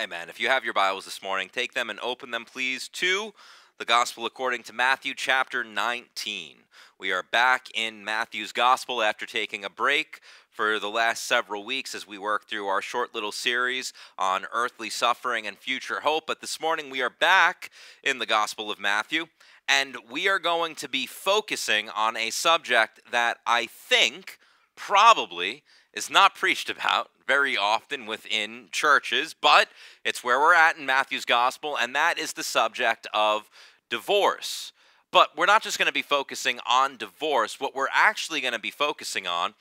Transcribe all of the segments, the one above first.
Amen. If you have your Bibles this morning, take them and open them, please, to the Gospel according to Matthew chapter 19. We are back in Matthew's Gospel after taking a break for the last several weeks as we work through our short little series on earthly suffering and future hope. But this morning we are back in the Gospel of Matthew, and we are going to be focusing on a subject that I think probably is not preached about very often within churches, but it's where we're at in Matthew's gospel, and that is the subject of divorce. But we're not just going to be focusing on divorce. What we're actually going to be focusing on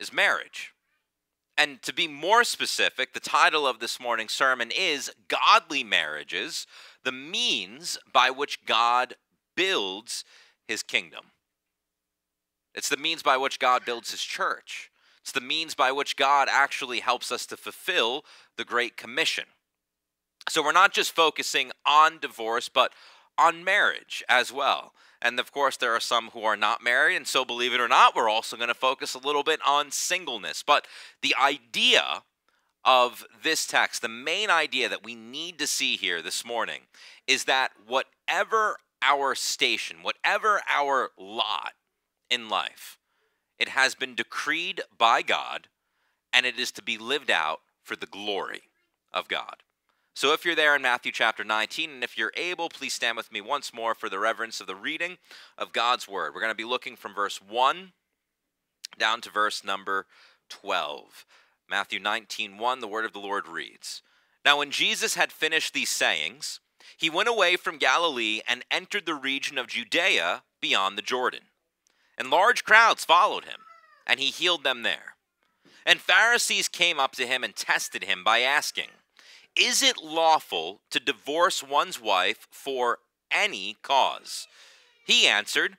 is marriage. And to be more specific, the title of this morning's sermon is Godly Marriages, the Means by which God Builds His Kingdom. It's the means by which God builds His church. It's the means by which God actually helps us to fulfill the Great Commission. So we're not just focusing on divorce, but on marriage as well. And of course, there are some who are not married. And so, believe it or not, we're also going to focus a little bit on singleness. But the idea of this text, the main idea that we need to see here this morning, is that whatever our station, whatever our lot in life, it has been decreed by God, and it is to be lived out for the glory of God. So if you're there in Matthew chapter 19, and if you're able, please stand with me once more for the reverence of the reading of God's word. We're going to be looking from verse 1 down to verse number 12. Matthew 19, 1, the word of the Lord reads Now, when Jesus had finished these sayings, he went away from Galilee and entered the region of Judea beyond the Jordan and large crowds followed him, and he healed them there. And Pharisees came up to him and tested him by asking, Is it lawful to divorce one's wife for any cause? He answered,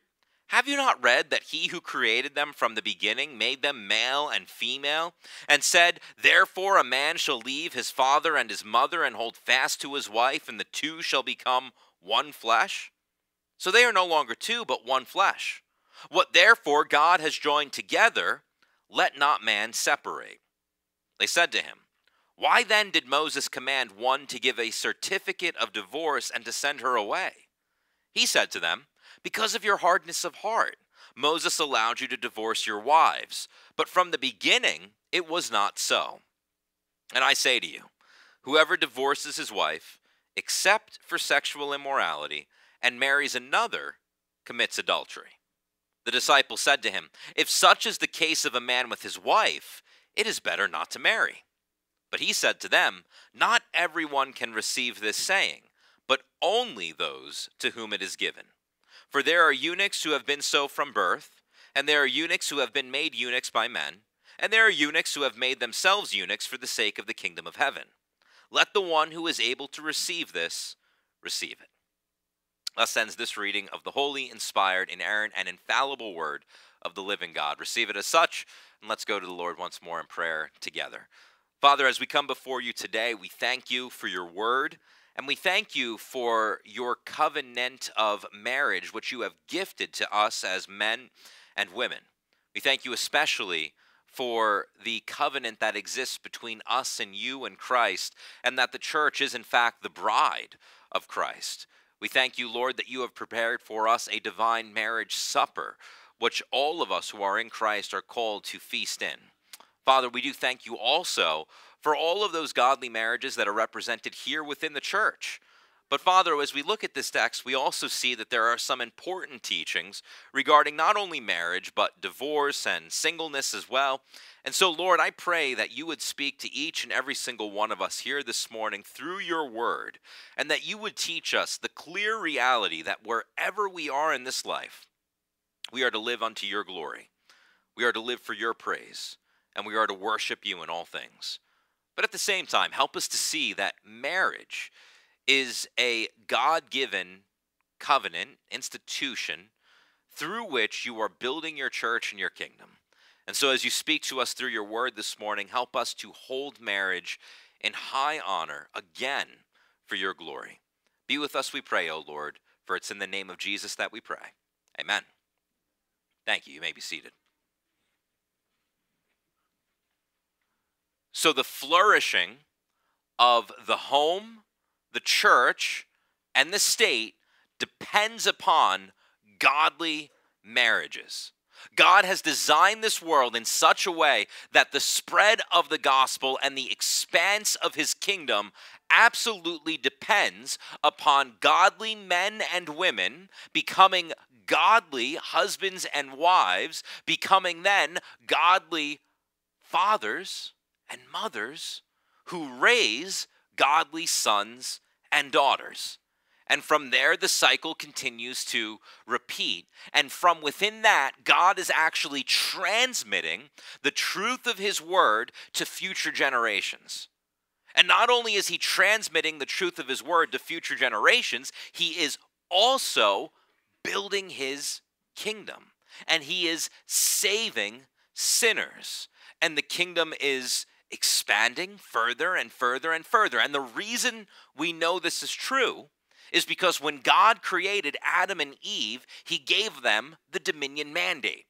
Have you not read that he who created them from the beginning made them male and female, and said, Therefore a man shall leave his father and his mother and hold fast to his wife, and the two shall become one flesh? So they are no longer two, but one flesh. What therefore God has joined together, let not man separate. They said to him, Why then did Moses command one to give a certificate of divorce and to send her away? He said to them, Because of your hardness of heart, Moses allowed you to divorce your wives, but from the beginning it was not so. And I say to you, whoever divorces his wife, except for sexual immorality, and marries another, commits adultery. The disciple said to him, If such is the case of a man with his wife, it is better not to marry. But he said to them, Not everyone can receive this saying, but only those to whom it is given. For there are eunuchs who have been so from birth, and there are eunuchs who have been made eunuchs by men, and there are eunuchs who have made themselves eunuchs for the sake of the kingdom of heaven. Let the one who is able to receive this receive it. Thus ends this reading of the holy, inspired, inerrant, and infallible word of the living God. Receive it as such, and let's go to the Lord once more in prayer together. Father, as we come before you today, we thank you for your word, and we thank you for your covenant of marriage, which you have gifted to us as men and women. We thank you especially for the covenant that exists between us and you and Christ, and that the church is, in fact, the bride of Christ. We thank you, Lord, that you have prepared for us a divine marriage supper, which all of us who are in Christ are called to feast in. Father, we do thank you also for all of those godly marriages that are represented here within the church. But, Father, as we look at this text, we also see that there are some important teachings regarding not only marriage, but divorce and singleness as well. And so, Lord, I pray that you would speak to each and every single one of us here this morning through your word, and that you would teach us the clear reality that wherever we are in this life, we are to live unto your glory. We are to live for your praise, and we are to worship you in all things. But at the same time, help us to see that marriage is a God given covenant, institution, through which you are building your church and your kingdom. And so, as you speak to us through your word this morning, help us to hold marriage in high honor again for your glory. Be with us, we pray, O Lord, for it's in the name of Jesus that we pray. Amen. Thank you. You may be seated. So, the flourishing of the home, the church, and the state depends upon godly marriages. God has designed this world in such a way that the spread of the gospel and the expanse of his kingdom absolutely depends upon godly men and women becoming godly husbands and wives, becoming then godly fathers and mothers who raise godly sons and daughters. And from there, the cycle continues to repeat. And from within that, God is actually transmitting the truth of His word to future generations. And not only is He transmitting the truth of His word to future generations, He is also building His kingdom. And He is saving sinners. And the kingdom is expanding further and further and further. And the reason we know this is true is because when God created Adam and Eve, he gave them the dominion mandate.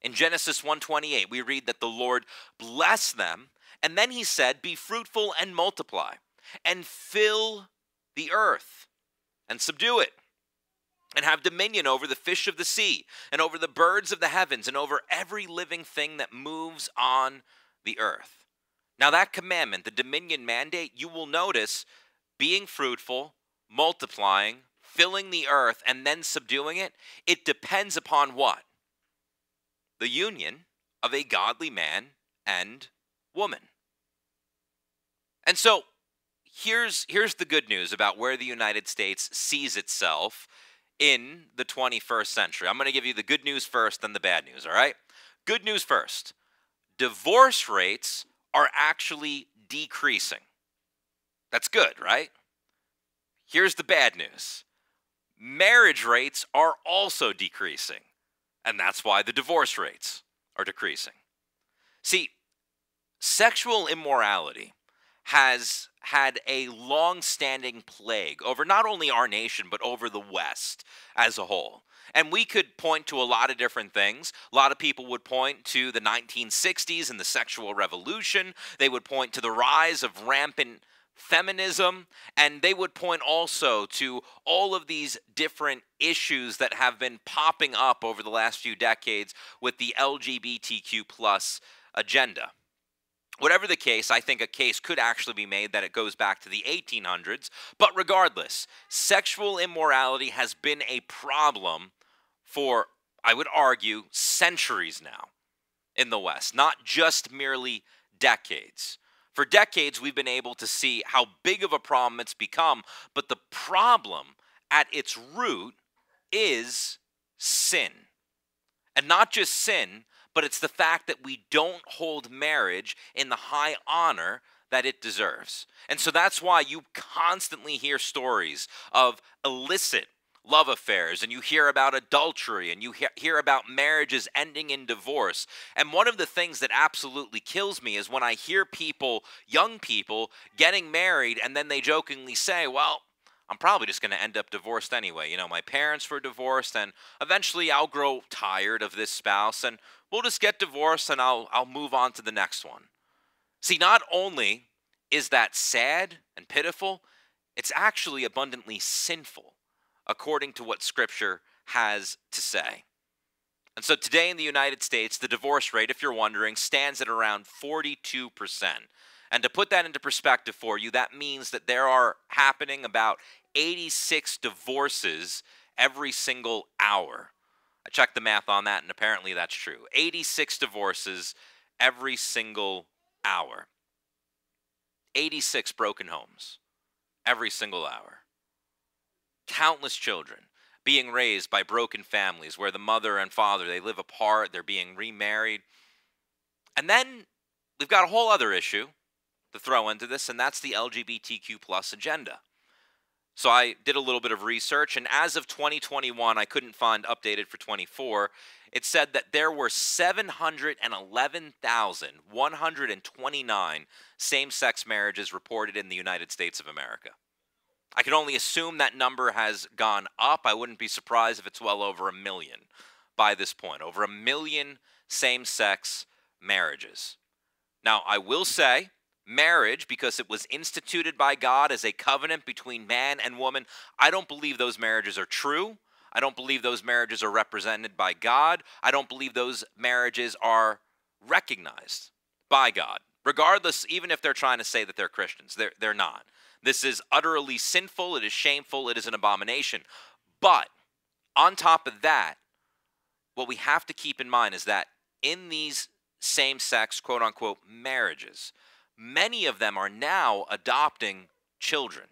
In Genesis 1:28, we read that the Lord blessed them, and then he said, "Be fruitful and multiply, and fill the earth and subdue it." And have dominion over the fish of the sea, and over the birds of the heavens, and over every living thing that moves on the earth. Now, that commandment, the dominion mandate, you will notice being fruitful, multiplying, filling the earth, and then subduing it, it depends upon what? The union of a godly man and woman. And so here's here's the good news about where the United States sees itself in the 21st century. I'm going to give you the good news first then the bad news, all right? Good news first. Divorce rates are actually decreasing. That's good, right? Here's the bad news marriage rates are also decreasing, and that's why the divorce rates are decreasing. See, sexual immorality has had a long standing plague over not only our nation, but over the West as a whole. And we could point to a lot of different things. A lot of people would point to the 1960s and the sexual revolution. They would point to the rise of rampant feminism, and they would point also to all of these different issues that have been popping up over the last few decades with the LGBTQ plus agenda. Whatever the case, I think a case could actually be made that it goes back to the 1800s. But regardless, sexual immorality has been a problem for, I would argue, centuries now in the West, not just merely decades. For decades, we've been able to see how big of a problem it's become, but the problem at its root is sin. And not just sin, but it's the fact that we don't hold marriage in the high honor that it deserves. And so that's why you constantly hear stories of illicit love affairs and you hear about adultery and you hear about marriages ending in divorce. And one of the things that absolutely kills me is when I hear people, young people, getting married and then they jokingly say, well, I'm probably just going to end up divorced anyway. You know, my parents were divorced and eventually I'll grow tired of this spouse and we'll just get divorced and I'll I'll move on to the next one. See, not only is that sad and pitiful, it's actually abundantly sinful according to what Scripture has to say. And so today in the United States, the divorce rate, if you're wondering, stands at around 42%. And to put that into perspective for you, that means that there are happening about 86 divorces every single hour. I checked the math on that, and apparently that's true. 86 divorces every single hour. 86 broken homes every single hour countless children being raised by broken families where the mother and father they live apart they're being remarried. And then we've got a whole other issue to throw into this and that's the lgbtq plus agenda. So i did a little bit of research and as of 2021 i couldn't find updated for 24 it said that there were 711,129 same-sex marriages reported in the united states of america I can only assume that number has gone up. I wouldn't be surprised if it's well over a million by this point. Over a million same sex marriages. Now, I will say marriage because it was instituted by God as a covenant between man and woman. I don't believe those marriages are true. I don't believe those marriages are represented by God. I don't believe those marriages are recognized by God. Regardless, even if they're trying to say that they're Christians, they're, they're not. This is utterly sinful, it is shameful, it is an abomination. But on top of that, what we have to keep in mind is that in these same sex, quote unquote, marriages, many of them are now adopting children.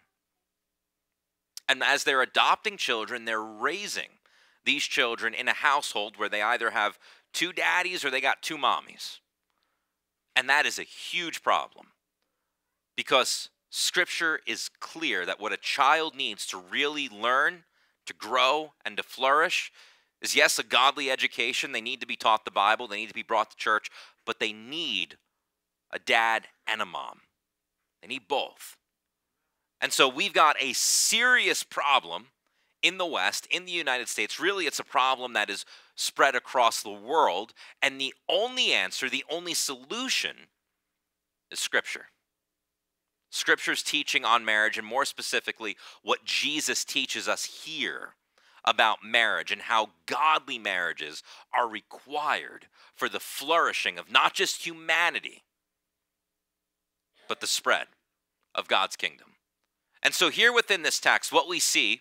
And as they're adopting children, they're raising these children in a household where they either have two daddies or they got two mommies. And that is a huge problem because scripture is clear that what a child needs to really learn, to grow, and to flourish is yes, a godly education. They need to be taught the Bible, they need to be brought to church, but they need a dad and a mom. They need both. And so we've got a serious problem in the West, in the United States. Really, it's a problem that is spread across the world. And the only answer, the only solution is Scripture. Scripture's teaching on marriage, and more specifically, what Jesus teaches us here about marriage and how godly marriages are required for the flourishing of not just humanity, but the spread of God's kingdom. And so, here within this text, what we see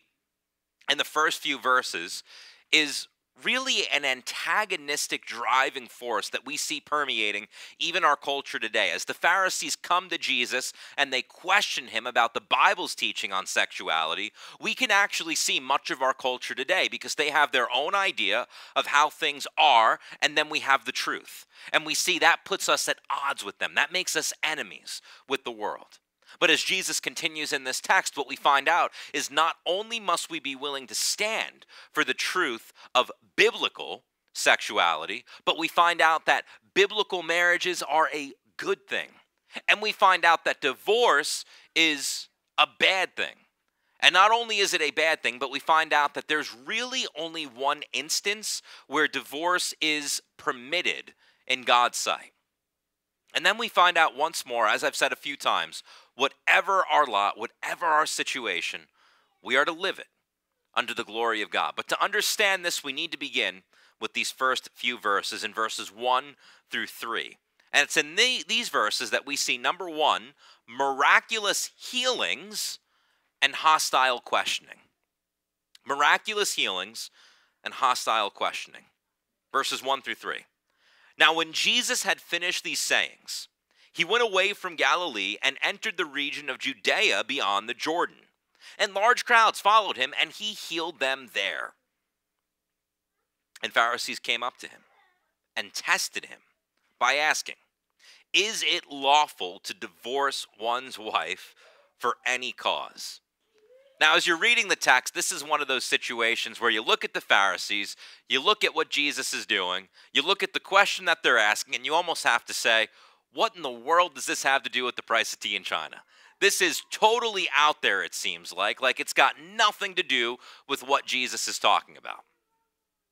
in the first few verses is really an antagonistic driving force that we see permeating even our culture today. As the Pharisees come to Jesus and they question him about the Bible's teaching on sexuality, we can actually see much of our culture today because they have their own idea of how things are, and then we have the truth. And we see that puts us at odds with them. That makes us enemies with the world. But as Jesus continues in this text, what we find out is not only must we be willing to stand for the truth of biblical sexuality, but we find out that biblical marriages are a good thing. And we find out that divorce is a bad thing. And not only is it a bad thing, but we find out that there's really only one instance where divorce is permitted in God's sight. And then we find out once more, as I've said a few times, whatever our lot, whatever our situation, we are to live it under the glory of God. But to understand this, we need to begin with these first few verses in verses 1 through 3. And it's in the, these verses that we see number one, miraculous healings and hostile questioning. Miraculous healings and hostile questioning. Verses 1 through 3. Now, when Jesus had finished these sayings, he went away from Galilee and entered the region of Judea beyond the Jordan. And large crowds followed him, and he healed them there. And Pharisees came up to him and tested him by asking, Is it lawful to divorce one's wife for any cause? Now, as you're reading the text, this is one of those situations where you look at the Pharisees, you look at what Jesus is doing, you look at the question that they're asking, and you almost have to say, what in the world does this have to do with the price of tea in China? This is totally out there, it seems like. Like it's got nothing to do with what Jesus is talking about.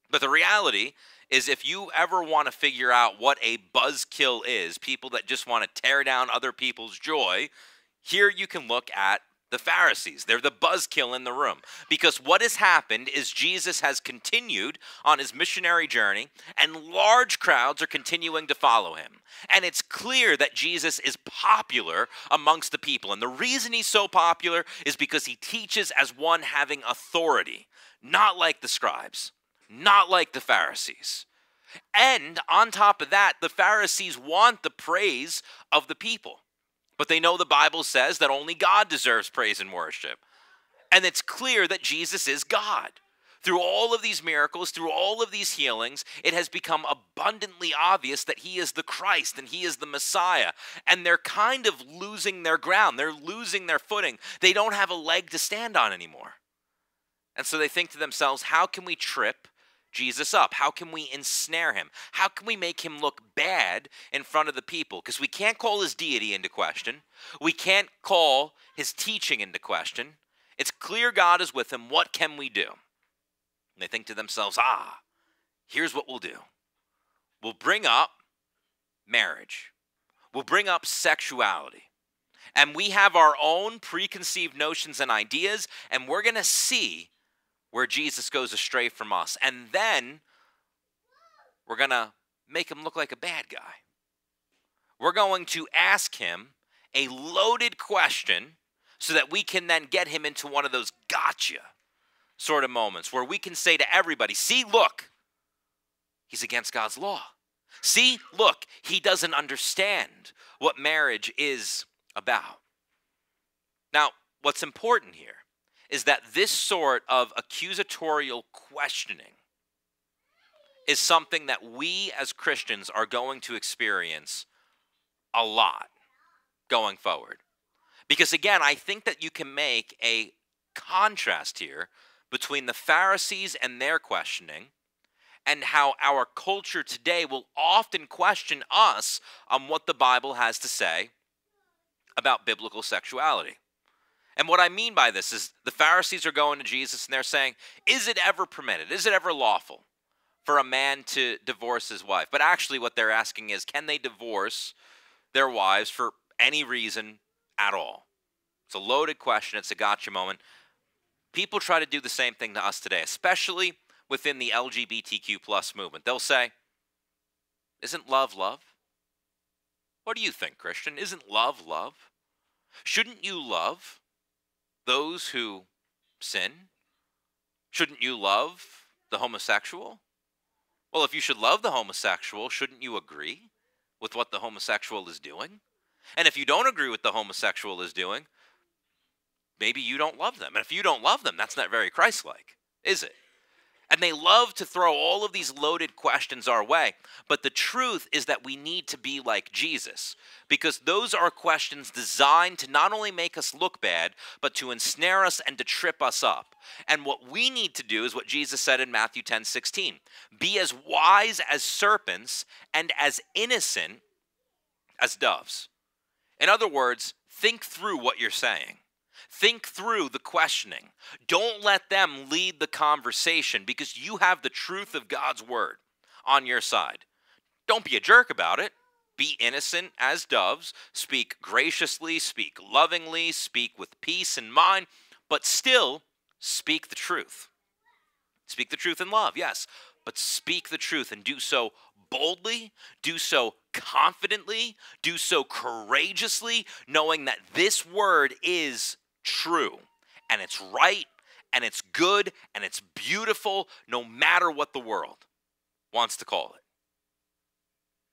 But the reality is, if you ever want to figure out what a buzzkill is, people that just want to tear down other people's joy, here you can look at the Pharisees. They're the buzzkill in the room. Because what has happened is Jesus has continued on his missionary journey, and large crowds are continuing to follow him. And it's clear that Jesus is popular amongst the people. And the reason he's so popular is because he teaches as one having authority, not like the scribes, not like the Pharisees. And on top of that, the Pharisees want the praise of the people. But they know the Bible says that only God deserves praise and worship. And it's clear that Jesus is God. Through all of these miracles, through all of these healings, it has become abundantly obvious that he is the Christ and he is the Messiah. And they're kind of losing their ground. They're losing their footing. They don't have a leg to stand on anymore. And so they think to themselves, how can we trip Jesus up? How can we ensnare him? How can we make him look bad in front of the people? Because we can't call his deity into question. We can't call his teaching into question. It's clear God is with him. What can we do? And they think to themselves, ah, here's what we'll do we'll bring up marriage, we'll bring up sexuality, And we have our own preconceived notions and ideas, and we're going to see where Jesus goes astray from us. And then we're going to make him look like a bad guy. We're going to ask him a loaded question so that we can then get him into one of those gotcha sort of moments where we can say to everybody, see, look, he's against God's law. See, look, he doesn't understand what marriage is about. Now, what's important here is that this sort of accusatorial questioning is something that we as Christians are going to experience a lot going forward. Because again, I think that you can make a contrast here between the Pharisees and their questioning and how our culture today will often question us on what the Bible has to say about biblical sexuality. And what I mean by this is the Pharisees are going to Jesus and they're saying, Is it ever permitted? Is it ever lawful for a man to divorce his wife? But actually, what they're asking is, Can they divorce their wives for any reason at all? It's a loaded question, it's a gotcha moment. People try to do the same thing to us today, especially within the LGBTQ plus movement. They'll say, Isn't love love? What do you think, Christian? Isn't love love? Shouldn't you love those who sin? Shouldn't you love the homosexual? Well, if you should love the homosexual, shouldn't you agree with what the homosexual is doing? And if you don't agree with the homosexual is doing, maybe you don't love them. And if you don't love them, that's not very Christ like, is it? And they love to throw all of these loaded questions our way. But the truth is that we need to be like Jesus because those are questions designed to not only make us look bad, but to ensnare us and to trip us up. And what we need to do is what Jesus said in Matthew 10 16 be as wise as serpents and as innocent as doves. In other words, think through what you're saying. Think through the questioning. Don't let them lead the conversation because you have the truth of God's word on your side. Don't be a jerk about it. Be innocent as doves. Speak graciously, speak lovingly, speak with peace in mind, but still speak the truth. Speak the truth in love, yes, but speak the truth and do so boldly, do so confidently, do so courageously, knowing that this word is true and it's right and it's good and it's beautiful no matter what the world wants to call it.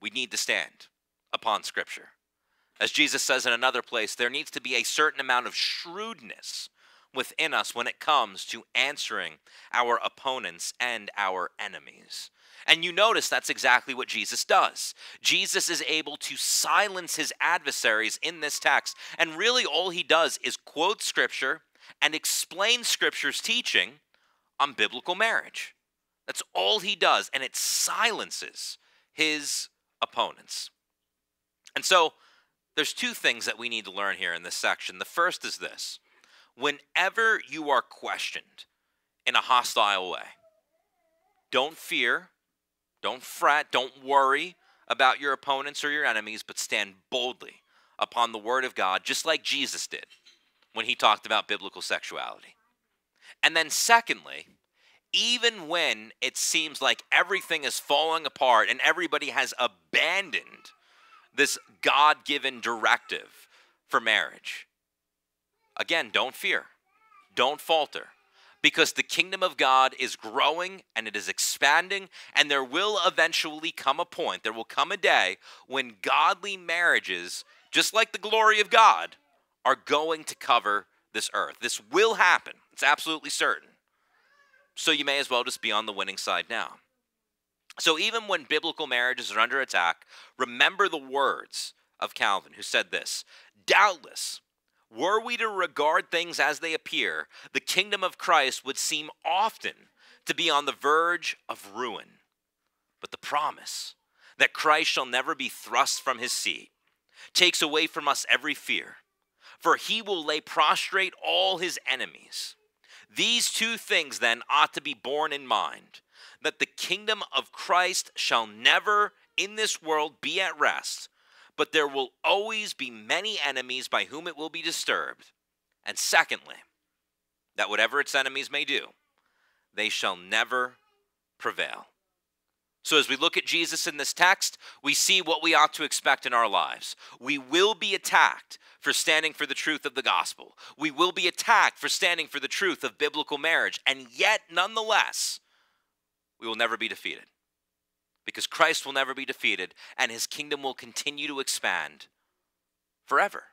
We need to stand upon Scripture. As Jesus says in another place, there needs to be a certain amount of shrewdness within us when it comes to answering our opponents and our enemies. And you notice that's exactly what Jesus does. Jesus is able to silence his adversaries in this text. And really, all he does is quote scripture and explain scripture's teaching on biblical marriage. That's all he does. And it silences his opponents. And so, there's two things that we need to learn here in this section. The first is this whenever you are questioned in a hostile way, don't fear don't fret, don't worry about your opponents or your enemies, but stand boldly upon the word of God, just like Jesus did when he talked about biblical sexuality. And then, secondly, even when it seems like everything is falling apart and everybody has abandoned this God given directive for marriage, again, don't fear, don't falter because the kingdom of God is growing and it is expanding, and there will eventually come a point, there will come a day when godly marriages, just like the glory of God, are going to cover this earth. This will happen, it's absolutely certain. So you may as well just be on the winning side now. So even when biblical marriages are under attack, remember the words of Calvin, who said this Doubtless, were we to regard things as they appear, the kingdom of Christ would seem often to be on the verge of ruin. But the promise that Christ shall never be thrust from his seat takes away from us every fear, for he will lay prostrate all his enemies. These two things then ought to be borne in mind that the kingdom of Christ shall never in this world be at rest, but there will always be many enemies by whom it will be disturbed. And secondly, that whatever its enemies may do, they shall never prevail. So, as we look at Jesus in this text, we see what we ought to expect in our lives. We will be attacked for standing for the truth of the gospel. We will be attacked for standing for the truth of biblical marriage. And yet, nonetheless, we will never be defeated. Because Christ will never be defeated, and his kingdom will continue to expand forever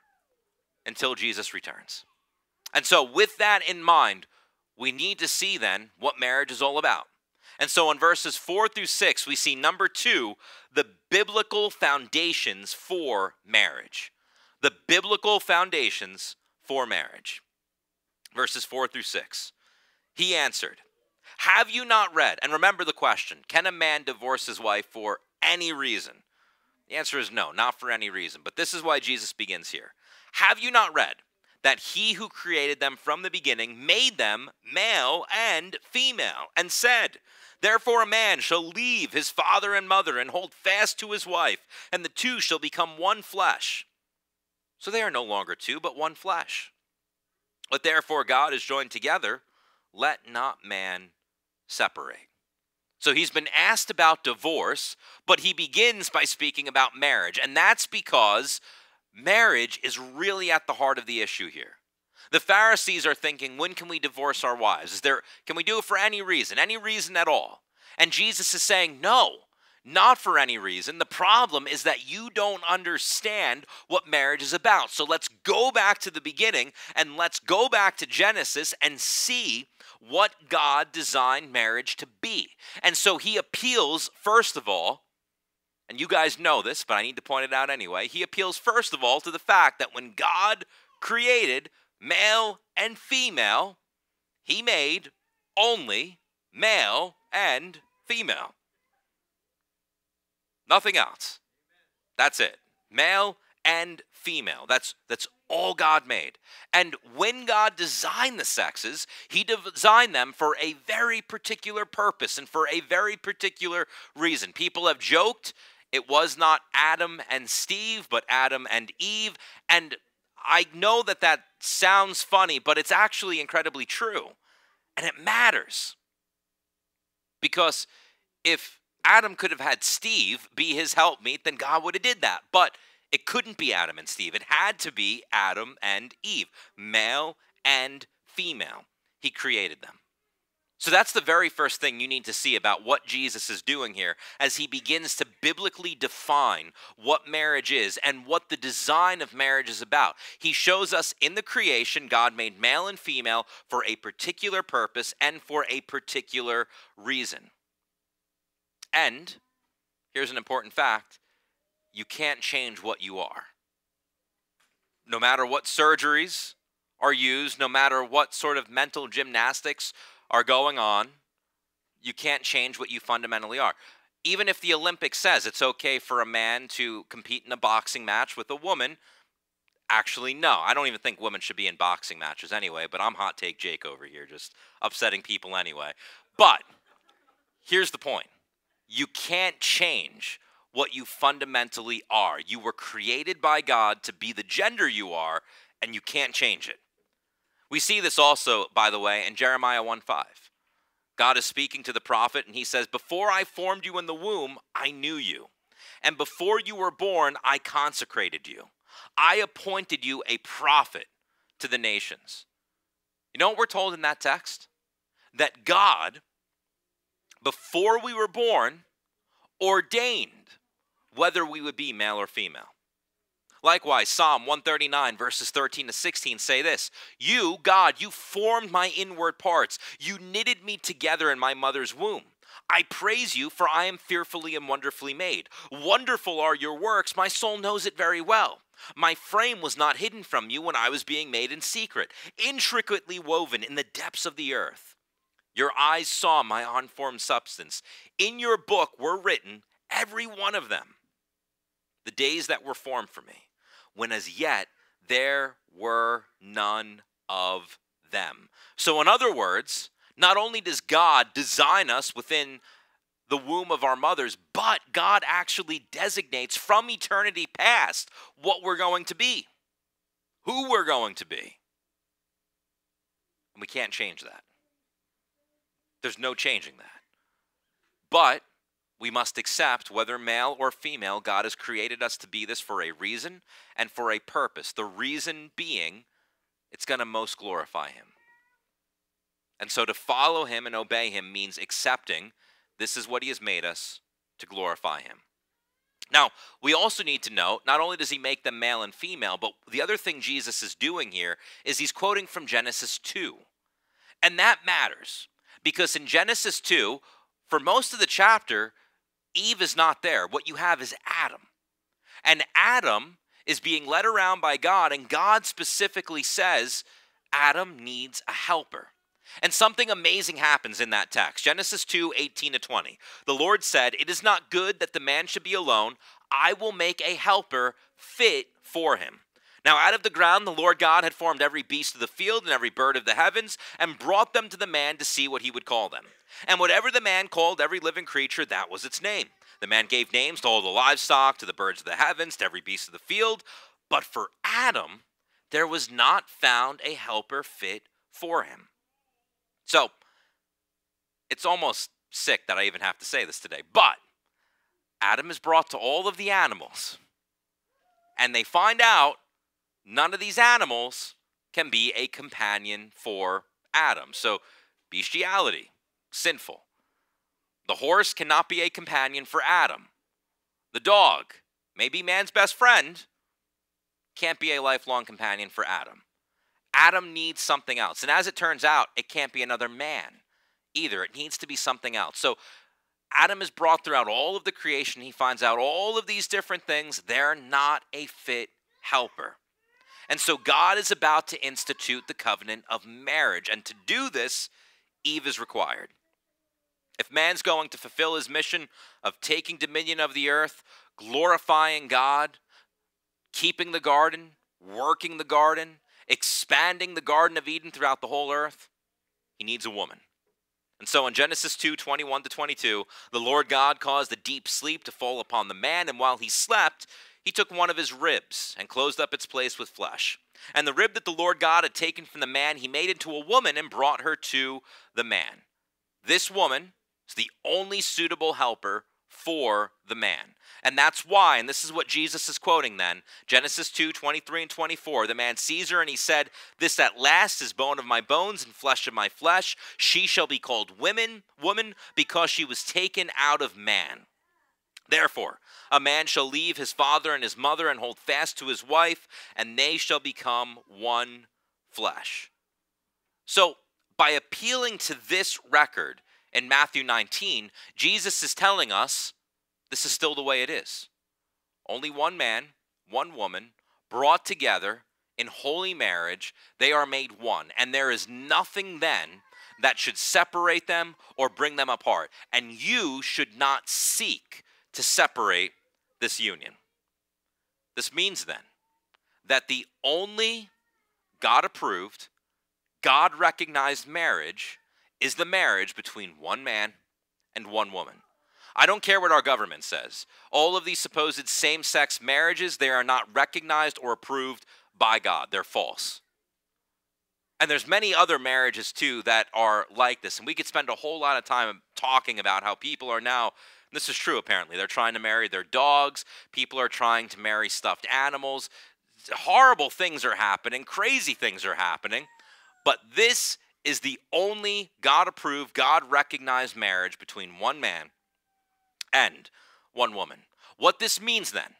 until Jesus returns. And so, with that in mind, we need to see then what marriage is all about. And so in verses 4 through 6, we see number two, the biblical foundations for marriage. The biblical foundations for marriage. Verses 4 through 6. He answered, Have you not read? And remember the question Can a man divorce his wife for any reason? The answer is no, not for any reason. But this is why Jesus begins here. Have you not read? that he who created them from the beginning made them male and female, and said, Therefore a man shall leave his father and mother and hold fast to his wife, and the two shall become one flesh. So they are no longer two, but one flesh. What therefore God has joined together, let not man separate. So he's been asked about divorce, but he begins by speaking about marriage. And that's because Marriage is really at the heart of the issue here. The Pharisees are thinking, when can we divorce our wives? Is there can we do it for any reason, any reason at all? And Jesus is saying, no, not for any reason. The problem is that you don't understand what marriage is about. So let's go back to the beginning and let's go back to Genesis and see what God designed marriage to be. And so he appeals, first of all, and you guys know this, but I need to point it out anyway. He appeals, first of all, to the fact that when God created male and female, he made only male and female. Nothing else. That's it. Male and female. That's that's all God made. And when God designed the sexes, he designed them for a very particular purpose and for a very particular reason. People have joked it was not Adam and Steve, but Adam and Eve. And I know that that sounds funny, but it's actually incredibly true. And it matters. Because if Adam could have had Steve be his helpmeet, then God would have did that. But it couldn't be Adam and Steve. It had to be Adam and Eve, male and female. He created them. So that's the very first thing you need to see about what Jesus is doing here as he begins to biblically define what marriage is and what the design of marriage is about. He shows us in the creation, God made male and female for a particular purpose and for a particular reason. And here's an important fact you can't change what you are. No matter what surgeries are used, no matter what sort of mental gymnastics are going on, you can't change what you fundamentally are. Even if the Olympics says it's okay for a man to compete in a boxing match with a woman, actually, no. I don't even think women should be in boxing matches anyway, but I'm hot take Jake over here, just upsetting people anyway. But here's the point you can't change what you fundamentally are. You were created by God to be the gender you are, and you can't change it. We see this also, by the way, in Jeremiah 1 5. God is speaking to the prophet, and he says, Before I formed you in the womb, I knew you. And before you were born, I consecrated you. I appointed you a prophet to the nations. You know what we're told in that text? That God, before we were born, ordained whether we would be male or female. Likewise, Psalm 139, verses 13 to 16 say this You, God, you formed my inward parts. You knitted me together in my mother's womb. I praise you, for I am fearfully and wonderfully made. Wonderful are your works. My soul knows it very well. My frame was not hidden from you when I was being made in secret, intricately woven in the depths of the earth. Your eyes saw my unformed substance. In your book were written, every one of them, the days that were formed for me when as yet there were none of them. So, in other words, not only does God design us within the womb of our mothers, but God actually designates from eternity past what we're going to be, who we're going to be. And we can't change that. There's no changing that. But we must accept whether male or female, God has created us to be this for a reason and for a purpose. The reason being, it's going to most glorify Him. And so to follow Him and obey Him means accepting this is what He has made us to glorify Him. Now, we also need to note not only does He make them male and female, but the other thing Jesus is doing here is He's quoting from Genesis 2. And that matters because in Genesis 2, for most of the chapter, Eve is not there. What you have is Adam. And Adam is being led around by God, and God specifically says Adam needs a helper. And something amazing happens in that text. Genesis 2 18 to 20. The Lord said, It is not good that the man should be alone. I will make a helper fit for him. Now, out of the ground, the Lord God had formed every beast of the field and every bird of the heavens, and brought them to the man to see what he would call them. And whatever the man called every living creature, that was its name. The man gave names to all the livestock, to the birds of the heavens, to every beast of the field. But for Adam, there was not found a helper fit for him. So, it's almost sick that I even have to say this today, but Adam is brought to all of the animals, and they find out none of these animals can be a companion for Adam. So, bestiality, sinful. The horse cannot be a companion for Adam. The dog, maybe man's best friend, can't be a lifelong companion for Adam. Adam needs something else. And as it turns out, it can't be another man either. It needs to be something else. So Adam is brought throughout all of the creation. He finds out all of these different things. They're not a fit helper. And so God is about to institute the covenant of marriage. And to do this, Eve is required. If man's going to fulfill his mission of taking dominion of the earth, glorifying God, keeping the garden, working the garden, expanding the Garden of Eden throughout the whole earth, he needs a woman. And so in Genesis 2 21 to 22, the Lord God caused a deep sleep to fall upon the man, and while he slept, he took one of his ribs and closed up its place with flesh. And the rib that the Lord God had taken from the man, he made into a woman and brought her to the man. This woman is the only suitable helper for the man. And that's why, and this is what Jesus is quoting then Genesis 2 23 and 24. The man sees her and he said, This at last is bone of my bones and flesh of my flesh. She shall be called woman, woman, because she was taken out of man. Therefore, a man shall leave his father and his mother and hold fast to his wife, and they shall become one flesh. So, by appealing to this record in Matthew 19, Jesus is telling us this is still the way it is. Only one man, one woman, brought together in holy marriage, they are made one. And there is nothing then that should separate them or bring them apart. And you should not seek to separate this union. This means then that the only God approved, God recognized marriage is the marriage between one man and one woman. I don't care what our government says. All of these supposed same sex marriages, they are not recognized or approved by God. They're false. And there's many other marriages too that are like this. And we could spend a whole lot of time talking about how people are now this is true apparently. They're trying to marry their dogs. People are trying to marry stuffed animals. Horrible things are happening. Crazy things are happening. But this is the only God approved, God recognized marriage between one man and one woman. What this means then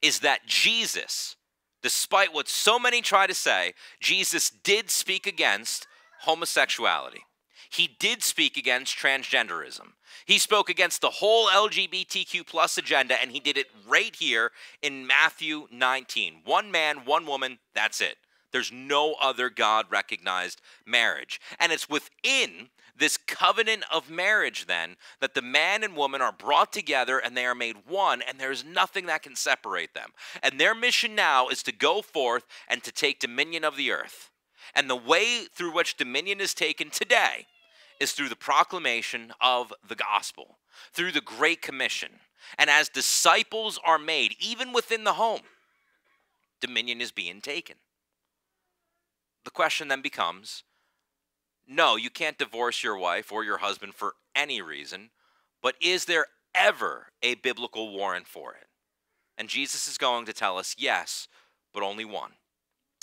is that Jesus, despite what so many try to say, Jesus did speak against homosexuality. He did speak against transgenderism. He spoke against the whole LGBTQ plus agenda, and he did it right here in Matthew 19. One man, one woman, that's it. There's no other God recognized marriage. And it's within this covenant of marriage, then, that the man and woman are brought together and they are made one, and there's nothing that can separate them. And their mission now is to go forth and to take dominion of the earth. And the way through which dominion is taken today is through the proclamation of the gospel, through the Great Commission. And as disciples are made, even within the home, dominion is being taken. The question then becomes no, you can't divorce your wife or your husband for any reason, but is there ever a biblical warrant for it? And Jesus is going to tell us yes, but only one.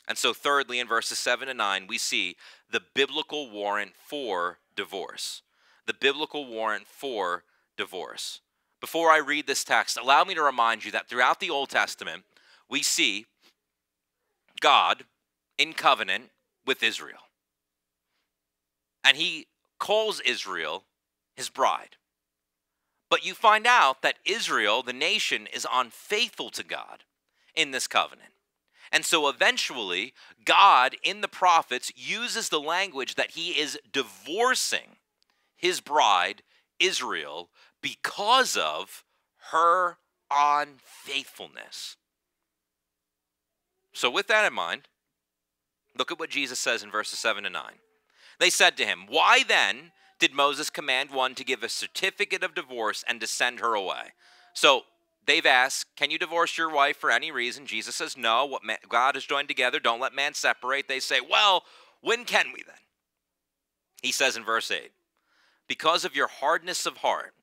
And so, thirdly, in verses 7 to 9, we see the biblical warrant for divorce. The biblical warrant for divorce. Before I read this text, allow me to remind you that throughout the Old Testament, we see God in covenant with Israel. And he calls Israel his bride. But you find out that Israel, the nation, is unfaithful to God in this covenant. And so eventually, God in the prophets uses the language that he is divorcing his bride, Israel, because of her unfaithfulness. So, with that in mind, look at what Jesus says in verses 7 to 9. They said to him, Why then did Moses command one to give a certificate of divorce and to send her away? So, they've asked, Can you divorce your wife for any reason? Jesus says, No. What God has joined together, don't let man separate. They say, Well, when can we then? He says in verse 8, Because of your hardness of heart,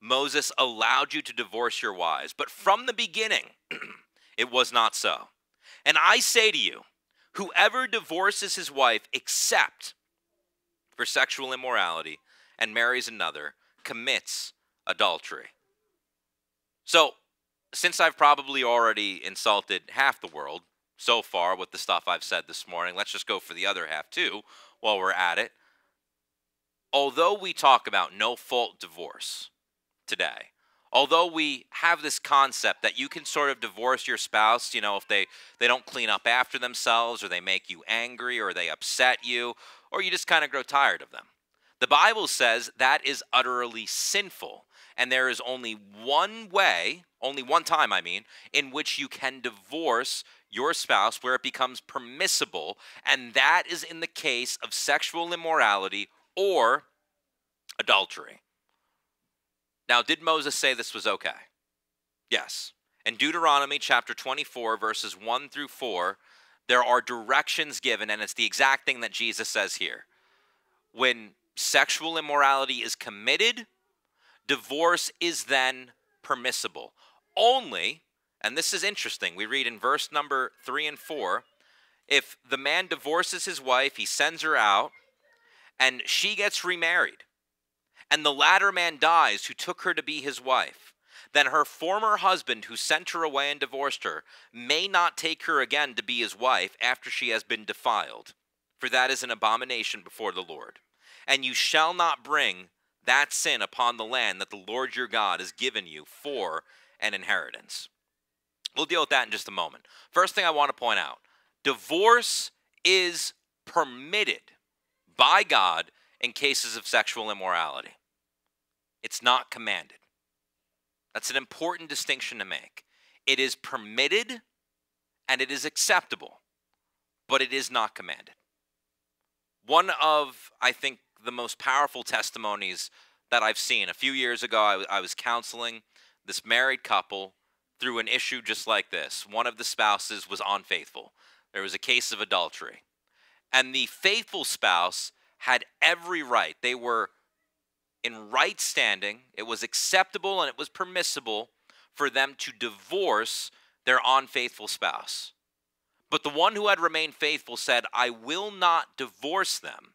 Moses allowed you to divorce your wives. But from the beginning, it was not so. And I say to you, whoever divorces his wife except for sexual immorality and marries another commits adultery. So, since I've probably already insulted half the world so far with the stuff I've said this morning, let's just go for the other half too while we're at it. Although we talk about no fault divorce today, although we have this concept that you can sort of divorce your spouse, you know, if they, they don't clean up after themselves or they make you angry or they upset you or you just kind of grow tired of them. The Bible says that is utterly sinful and there is only one way, only one time, I mean, in which you can divorce your spouse where it becomes permissible, and that is in the case of sexual immorality or adultery. Now, did Moses say this was okay? Yes. In Deuteronomy chapter 24, verses 1 through 4, there are directions given, and it's the exact thing that Jesus says here. When sexual immorality is committed, divorce is then permissible. Only, and this is interesting, we read in verse number 3 and 4 if the man divorces his wife, he sends her out, and she gets remarried, and the latter man dies who took her to be his wife, then her former husband who sent her away and divorced her may not take her again to be his wife after she has been defiled, for that is an abomination before the Lord. And you shall not bring that sin upon the land that the Lord your God has given you for an inheritance. We'll deal with that in just a moment. First thing I want to point out divorce is permitted by God in cases of sexual immorality, it's not commanded. That's an important distinction to make. It is permitted and it is acceptable, but it is not commanded. One of, I think, the most powerful testimonies that I've seen. A few years ago, I, was counseling this married couple through an issue just like this. One of the spouses was unfaithful, there was a case of adultery. And the faithful spouse had every right. They were in right standing, it was acceptable and it was permissible for them to divorce their unfaithful spouse. But the one who had remained faithful said, I will not divorce them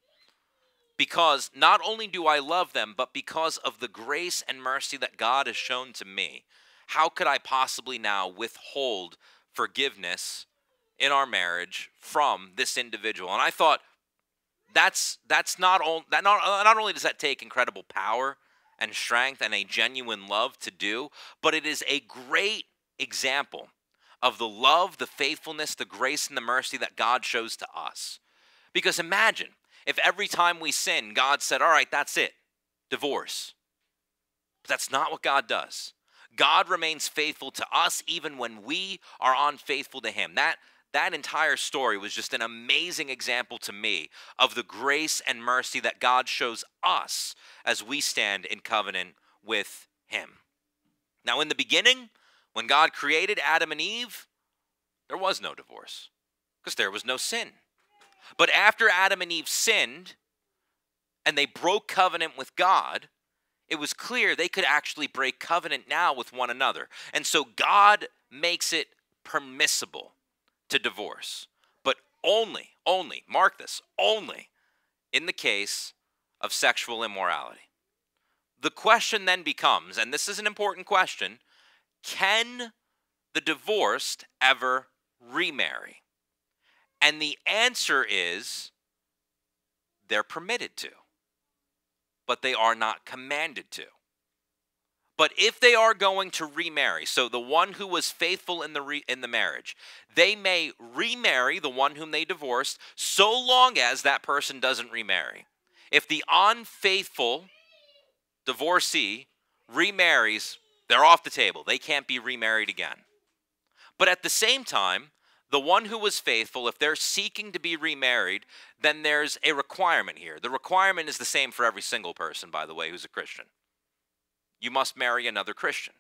because not only do I love them, but because of the grace and mercy that God has shown to me, how could I possibly now withhold forgiveness in our marriage from this individual? And I thought that's that's not all that not, not only does that take incredible power and strength and a genuine love to do, but it is a great example of the love, the faithfulness, the grace, and the mercy that God shows to us. Because imagine if every time we sin, God said, All right, that's it, divorce. But that's not what God does. God remains faithful to us even when we are unfaithful to Him. That, that entire story was just an amazing example to me of the grace and mercy that God shows us as we stand in covenant with Him. Now, in the beginning, when God created Adam and Eve, there was no divorce because there was no sin. But after Adam and Eve sinned and they broke covenant with God, it was clear they could actually break covenant now with one another. And so God makes it permissible to divorce, but only, only, mark this, only in the case of sexual immorality. The question then becomes, and this is an important question can the divorced ever remarry? And the answer is they're permitted to, but they are not commanded to. But if they are going to remarry, so the one who was faithful in the re, in the marriage, they may remarry the one whom they divorced so long as that person doesn't remarry. If the unfaithful divorcee remarries, they're off the table. They can't be remarried again. But at the same time, the one who was faithful, if they're seeking to be remarried, then there's a requirement here. The requirement is the same for every single person, by the way, who's a Christian you must marry another Christian.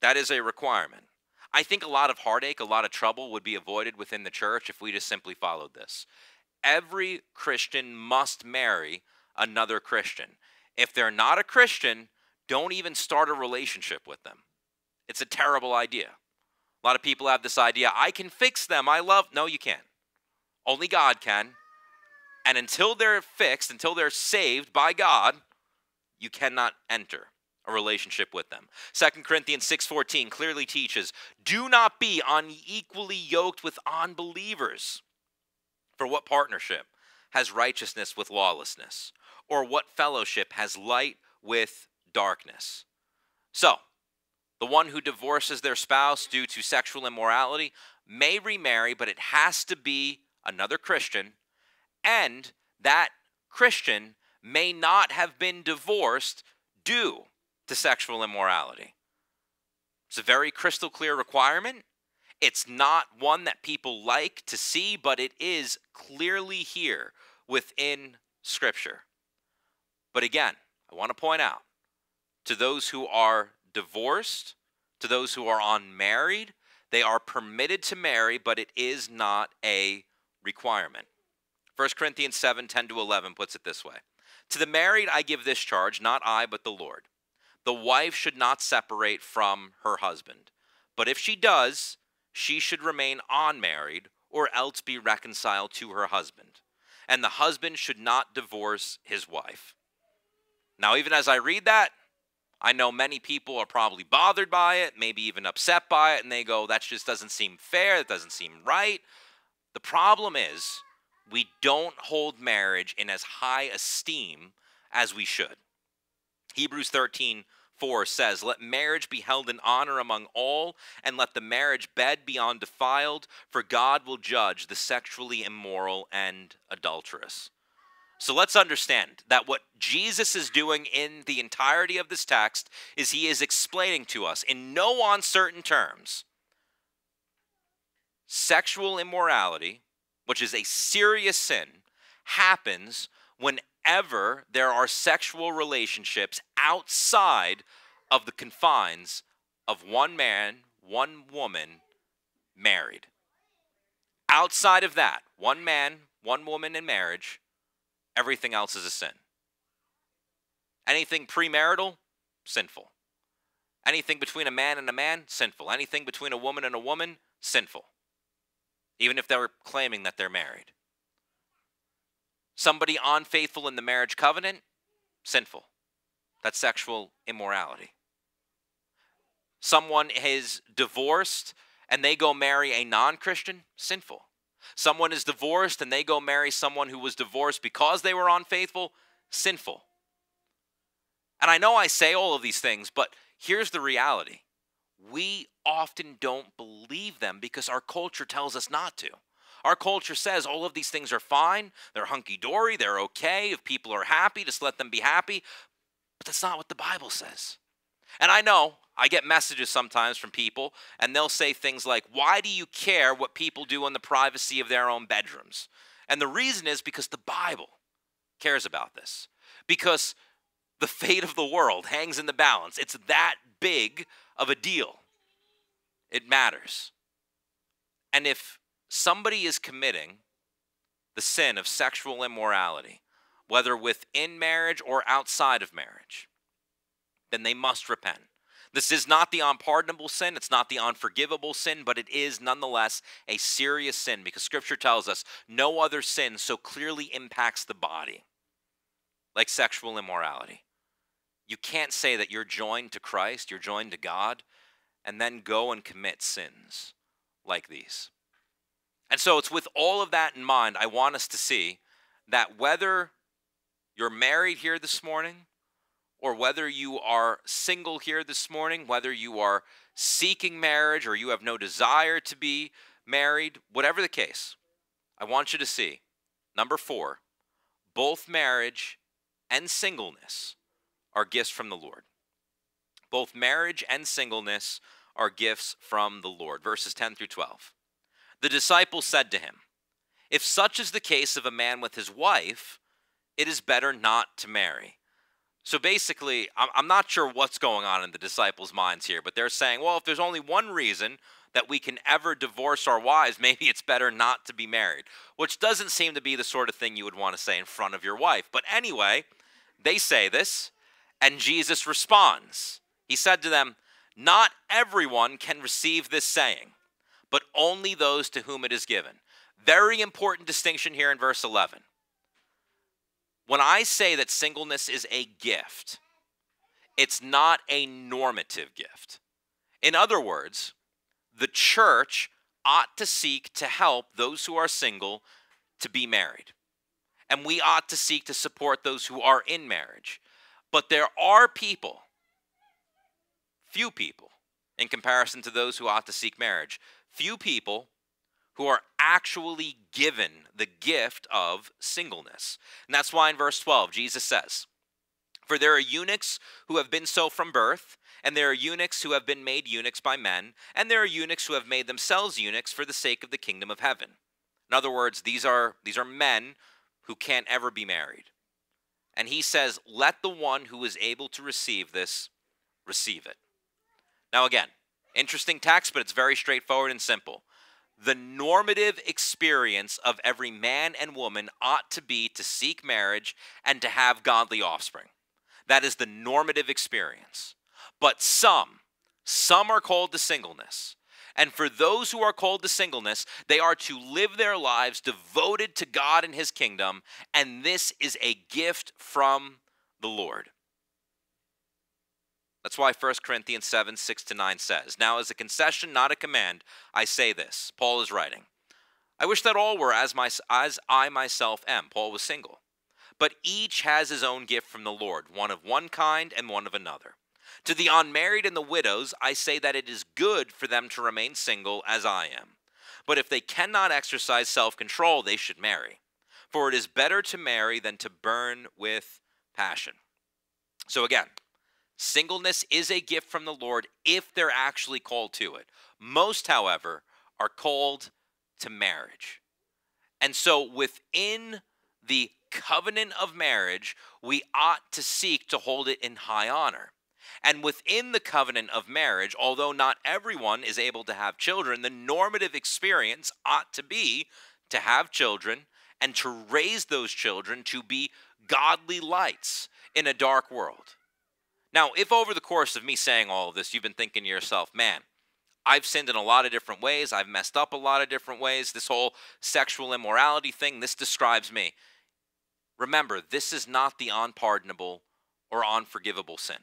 That is a requirement. I think a lot of heartache, a lot of trouble would be avoided within the church if we just simply followed this. Every Christian must marry another Christian. If they're not a Christian, don't even start a relationship with them. It's a terrible idea. A lot of people have this idea I can fix them. I love. No, you can't. Only God can. And until they're fixed, until they're saved by God, you cannot enter a relationship with them. 2 Corinthians 6:14 clearly teaches, "Do not be unequally yoked with unbelievers. For what partnership has righteousness with lawlessness? Or what fellowship has light with darkness?" So, the one who divorces their spouse due to sexual immorality may remarry, but it has to be another Christian, and that Christian may not have been divorced due to sexual immorality. It's a very crystal clear requirement. It's not one that people like to see, but it is clearly here within Scripture. But again, I want to point out to those who are divorced, to those who are unmarried, they are permitted to marry, but it is not a requirement. 1 Corinthians 7 10 to 11 puts it this way to the married, I give this charge, not I, but the Lord. The wife should not separate from her husband. But if she does, she should remain unmarried or else be reconciled to her husband. And the husband should not divorce his wife. Now, even as I read that, I know many people are probably bothered by it, maybe even upset by it, and they go, that just doesn't seem fair, that doesn't seem right. The problem is, we don't hold marriage in as high esteem as we should. Hebrews 13, 4 says, Let marriage be held in honor among all, and let the marriage bed be undefiled, for God will judge the sexually immoral and adulterous. So let's understand that what Jesus is doing in the entirety of this text is he is explaining to us in no uncertain terms sexual immorality which is a serious sin, happens whenever there are sexual relationships outside of the confines of one man, one woman married. Outside of that, one man, one woman in marriage, everything else is a sin. Anything premarital, sinful. Anything between a man and a man, sinful. Anything between a woman and a woman, sinful even if they're claiming that they're married. Somebody unfaithful in the marriage covenant, sinful. That's sexual immorality. Someone is divorced and they go marry a non Christian, sinful. Someone is divorced and they go marry someone who was divorced because they were unfaithful, sinful. And I know I say all of these things, but here's the reality we often don't believe them because our culture tells us not to. Our culture says all of these things are fine, they're hunky dory, they're okay. If people are happy, just let them be happy. But that's not what the Bible says. And I know I get messages sometimes from people, and they'll say things like, Why do you care what people do in the privacy of their own bedrooms? And the reason is because the Bible cares about this. Because the fate of the world hangs in the balance. It's that big of a deal. It matters. And if somebody is committing the sin of sexual immorality, whether within marriage or outside of marriage, then they must repent. This is not the unpardonable sin, it's not the unforgivable sin, but it is nonetheless a serious sin because Scripture tells us no other sin so clearly impacts the body like sexual immorality. You can't say that you're joined to Christ, you're joined to God, and then go and commit sins like these. And so it's with all of that in mind, I want us to see that whether you're married here this morning, or whether you are single here this morning, whether you are seeking marriage or you have no desire to be married, whatever the case, I want you to see number four, both marriage and singleness are gifts from the Lord. Both marriage and singleness are gifts from the Lord. Verses 10 through 12. The disciples said to him, If such is the case of a man with his wife, it is better not to marry. So basically, I'm not sure what's going on in the disciples' minds here, but they're saying, well, if there's only one reason that we can ever divorce our wives, maybe it's better not to be married, which doesn't seem to be the sort of thing you would want to say in front of your wife. But anyway, they say this, and Jesus responds. He said to them, Not everyone can receive this saying, but only those to whom it is given. Very important distinction here in verse 11. When I say that singleness is a gift, it's not a normative gift. In other words, the church ought to seek to help those who are single to be married. And we ought to seek to support those who are in marriage. But there are people, few people, in comparison to those who ought to seek marriage, few people who are actually given the gift of singleness. And that's why in verse 12, Jesus says, For there are eunuchs who have been so from birth, and there are eunuchs who have been made eunuchs by men, and there are eunuchs who have made themselves eunuchs for the sake of the kingdom of heaven. In other words, these are, these are men who can't ever be married. And he says, Let the one who is able to receive this receive it. Now, again, interesting text, but it's very straightforward and simple the normative experience of every man and woman ought to be to seek marriage and to have godly offspring. That is the normative experience. But some, some are called to singleness. And for those who are called to singleness, they are to live their lives devoted to God and His kingdom. And this is a gift from the Lord. That's why 1 Corinthians 7 6 to 9 says, Now, as a concession, not a command, I say this. Paul is writing. I wish that all were as, my, as I myself am. Paul was single. But each has his own gift from the Lord, one of one kind and one of another. To the unmarried and the widows, I say that it is good for them to remain single as I am. But if they cannot exercise self control, they should marry. For it is better to marry than to burn with passion. So again, Singleness is a gift from the Lord if they're actually called to it. Most, however, are called to marriage. And so within the covenant of marriage, we ought to seek to hold it in high honor. And within the covenant of marriage, although not everyone is able to have children, the normative experience ought to be to have children and to raise those children to be godly lights in a dark world. Now, if over the course of me saying all of this, you've been thinking to yourself, man, I've sinned in a lot of different ways, I've messed up a lot of different ways, this whole sexual immorality thing, this describes me. Remember, this is not the unpardonable or unforgivable sin.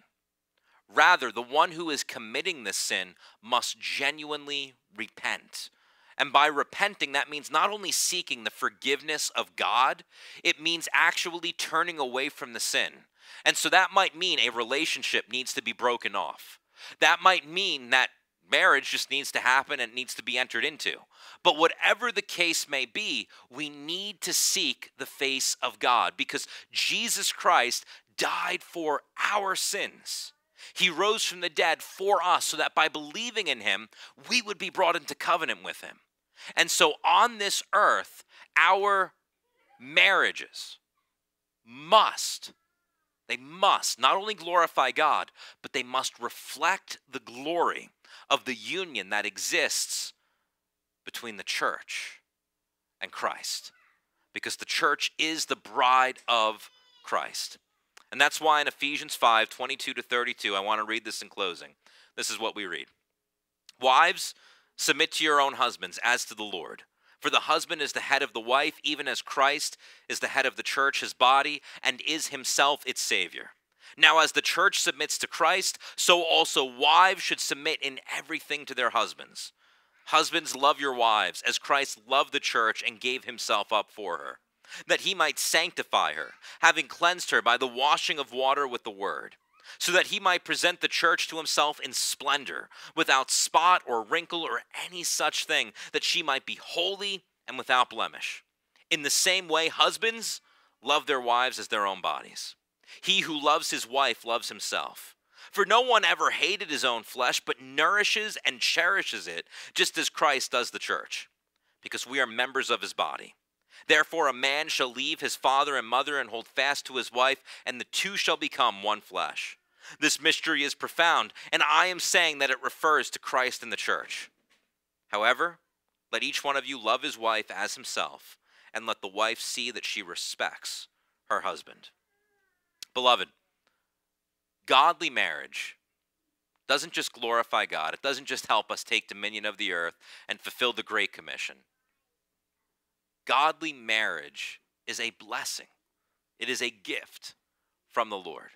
Rather, the one who is committing this sin must genuinely repent. And by repenting, that means not only seeking the forgiveness of God, it means actually turning away from the sin and so that might mean a relationship needs to be broken off. That might mean that marriage just needs to happen and needs to be entered into. But whatever the case may be, we need to seek the face of God because Jesus Christ died for our sins. He rose from the dead for us so that by believing in him, we would be brought into covenant with him. And so on this earth, our marriages must, they must not only glorify God, but they must reflect the glory of the union that exists between the church and Christ. Because the church is the bride of Christ. And that's why in Ephesians 5 22 to 32, I want to read this in closing. This is what we read Wives, submit to your own husbands as to the Lord. For the husband is the head of the wife, even as Christ is the head of the church, his body, and is himself its Savior. Now, as the church submits to Christ, so also wives should submit in everything to their husbands. Husbands, love your wives, as Christ loved the church and gave himself up for her that he might sanctify her, having cleansed her by the washing of water with the word, so that he might present the church to himself in splendor, without spot or wrinkle or any such thing, that she might be holy and without blemish. In the same way, husbands love their wives as their own bodies. He who loves his wife loves himself. For no one ever hated his own flesh, but nourishes and cherishes it, just as Christ does the church, because we are members of his body. Therefore, a man shall leave his father and mother and hold fast to his wife, and the two shall become one flesh. This mystery is profound, and I am saying that it refers to Christ and the church. However, let each one of you love his wife as himself, and let the wife see that she respects her husband. Beloved, godly marriage doesn't just glorify God, it doesn't just help us take dominion of the earth and fulfill the Great Commission godly marriage is a blessing, it is a gift from the Lord.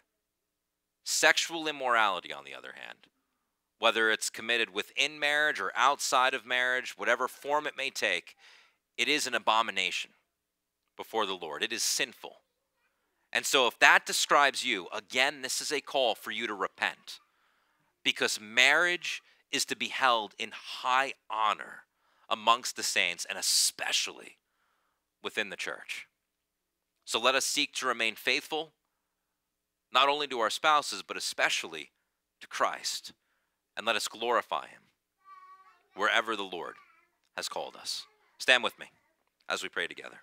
Sexual immorality, on the other hand, whether it's committed within marriage or outside of marriage, whatever form it may take, it is an abomination before the Lord. It is sinful. And so, if that describes you, again, this is a call for you to repent because marriage is to be held in high honor amongst the saints and especially within the church. So let us seek to remain faithful, not only to our spouses, but especially to Christ. And let us glorify Him wherever the Lord has called us. Stand with me as we pray together.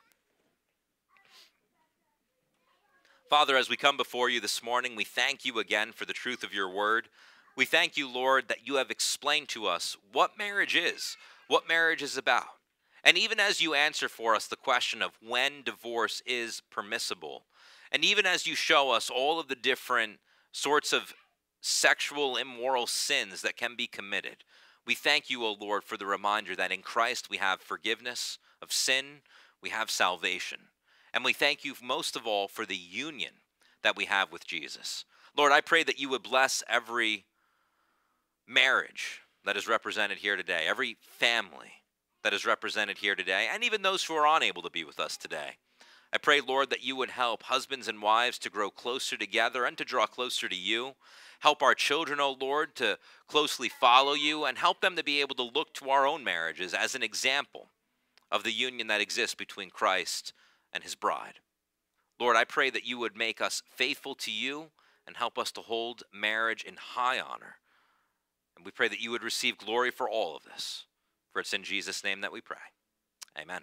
Father, as we come before you this morning, we thank you again for the truth of your word. We thank you, Lord, that you have explained to us what marriage is, what marriage is about. And even as you answer for us the question of when divorce is permissible, and even as you show us all of the different sorts of sexual immoral sins that can be committed, we thank you, O Lord, for the reminder that in Christ we have forgiveness of sin, we have salvation. And we thank you most of all for the union that we have with Jesus. Lord, I pray that you would bless every marriage that is represented here today, every family that is represented here today, and even those who are unable to be with us today. I pray, Lord, that you would help husbands and wives to grow closer together and to draw closer to you. Help our children, O oh Lord, to closely follow you and help them to be able to look to our own marriages as an example of the union that exists between Christ and his bride. Lord, I pray that you would make us faithful to you and help us to hold marriage in high honor. And we pray that you would receive glory for all of this. For it's in Jesus' name that we pray. Amen.